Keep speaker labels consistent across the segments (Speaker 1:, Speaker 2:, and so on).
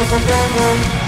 Speaker 1: Just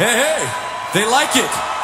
Speaker 1: Hey, hey, they like it.